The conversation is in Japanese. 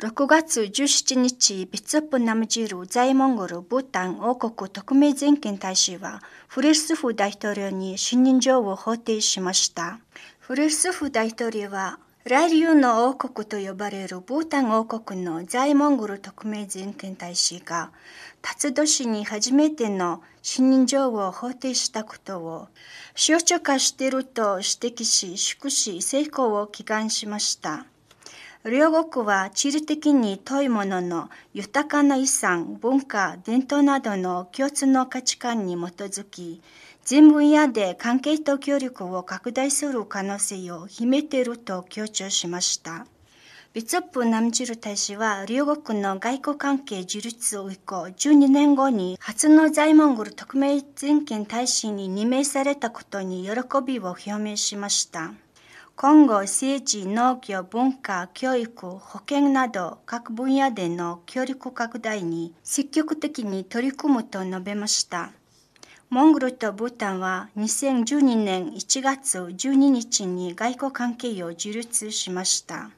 6月17日、ビツップナムジル在モンゴル、ブータン王国特命全権大使は、フレスフ大統領に信任状を法定しました。フレスフ大統領は、ラリュウの王国と呼ばれるブータン王国の在モンゴル特命全権大使が、辰年に初めての信任状を法定したことを象徴化していると指摘し、祝し成功を祈願しました。両国は地理的に遠いものの豊かな遺産、文化、伝統などの共通の価値観に基づき、全分野で関係と協力を拡大する可能性を秘めていると強調しました。ビツップ・ナムジル大使は両国の外交関係樹立以降12年後に初の在モンゴル特命全権大使に任命されたことに喜びを表明しました。今後政治、農業、文化、教育、保健など各分野での協力拡大に積極的に取り組むと述べました。モンゴルとブータンは2012年1月12日に外交関係を樹立しました。